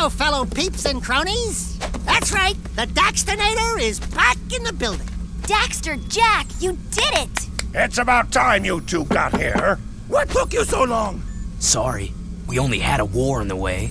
Hello, fellow peeps and cronies. That's right, the Daxtonator is back in the building. Daxter, Jak, you did it! It's about time you two got here. What took you so long? Sorry, we only had a war in the way.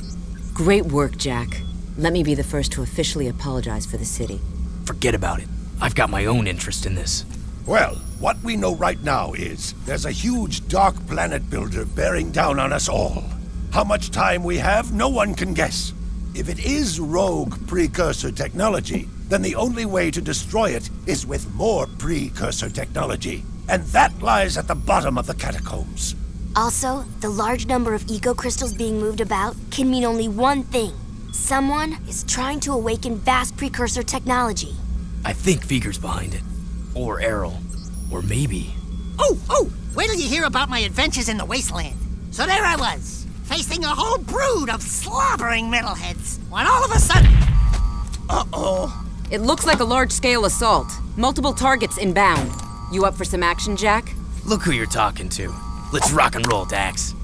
Great work, Jak. Let me be the first to officially apologize for the city. Forget about it. I've got my own interest in this. Well, what we know right now is there's a huge dark planet builder bearing down on us all. How much time we have, no one can guess. If it is rogue precursor technology, then the only way to destroy it is with more precursor technology. And that lies at the bottom of the catacombs. Also, the large number of eco crystals being moved about can mean only one thing. Someone is trying to awaken vast precursor technology. I think Veger's behind it. Or Errol. Or maybe... Oh, oh! Wait till you hear about my adventures in the wasteland. So there I was, facing a whole brood of slobbering metalheads, when all of a sudden... Uh-oh. It looks like a large-scale assault. Multiple targets inbound. You up for some action, Jak? Look who you're talking to. Let's rock and roll, Dax.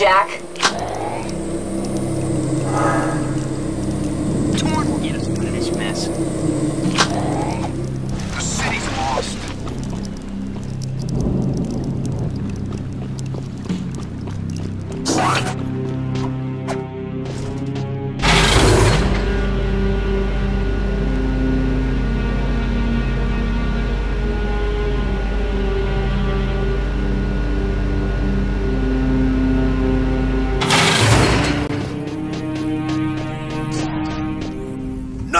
Jak.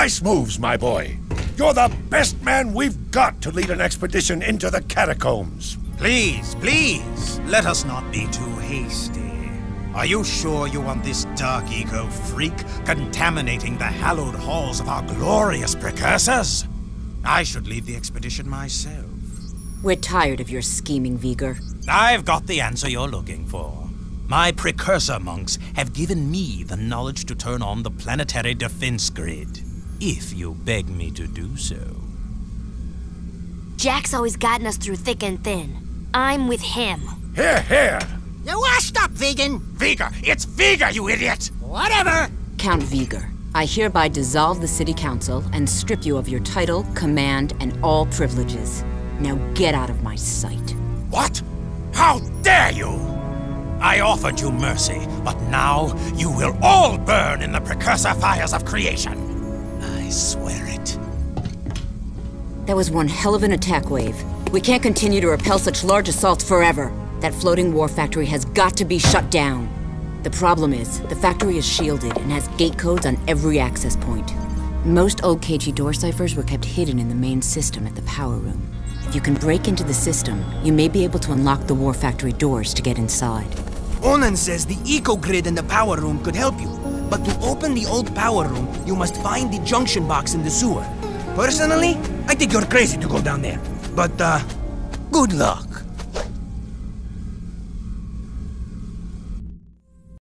Nice moves, my boy. You're the best man we've got to lead an expedition into the catacombs. Please, please, let us not be too hasty. Are you sure you want this dark eco freak contaminating the hallowed halls of our glorious precursors? I should lead the expedition myself. We're tired of your scheming, Veger. I've got the answer you're looking for. My precursor monks have given me the knowledge to turn on the planetary defense grid. If you beg me to do so. Jak's always gotten us through thick and thin. I'm with him. Hear, hear. You're washed up, uh, vegan. Veger! It's Veger, you idiot! Whatever. Count Veger, I hereby dissolve the City Council and strip you of your title, command, and all privileges. Now get out of my sight. What? How dare you! I offered you mercy, but now you will all burn in the precursor fires of creation. Swear it. That was one hell of an attack wave. We can't continue to repel such large assaults forever. That floating war factory has got to be shut down. The problem is, the factory is shielded and has gate codes on every access point. Most old KG door ciphers were kept hidden in the main system at the power room. If you can break into the system, you may be able to unlock the war factory doors to get inside. Onin says the eco grid in the power room could help you. But to open the old power room, you must find the junction box in the sewer. Personally, I think you're crazy to go down there. But, uh, good luck.